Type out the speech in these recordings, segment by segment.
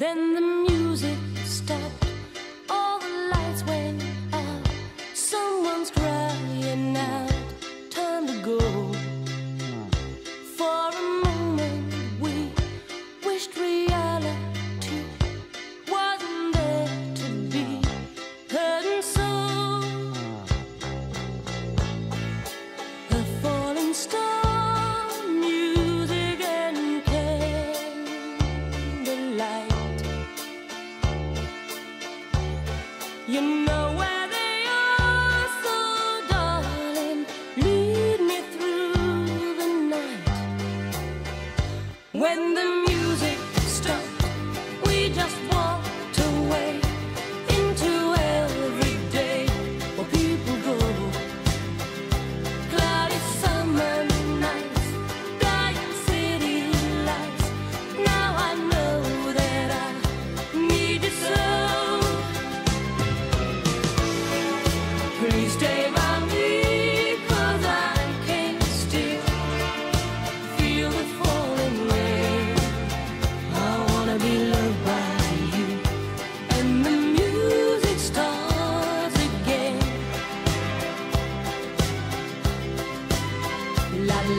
Then the When the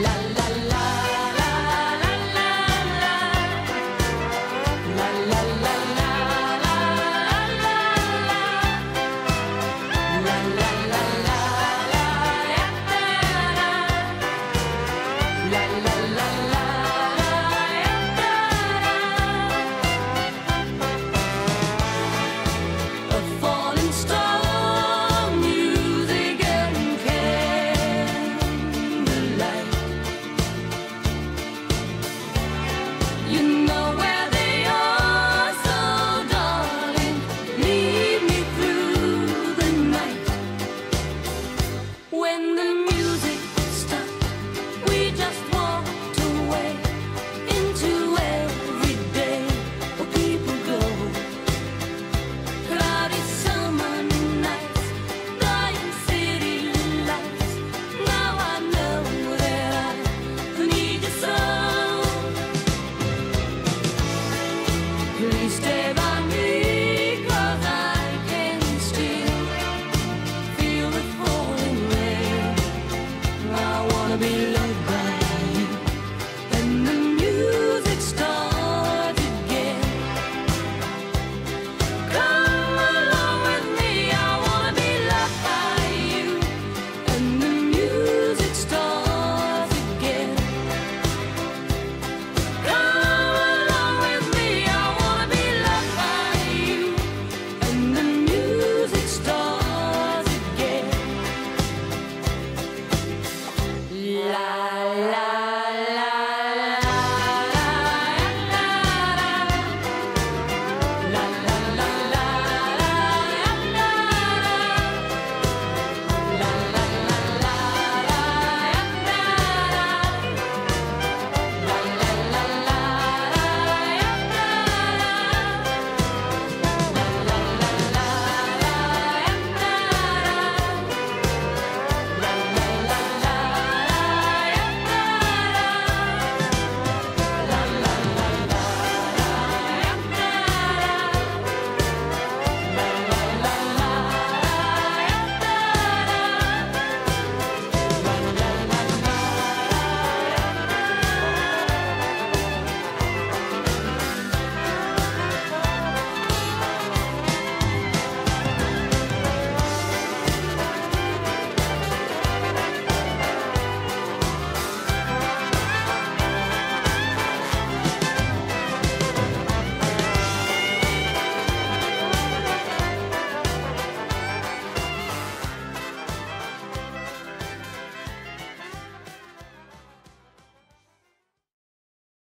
la la.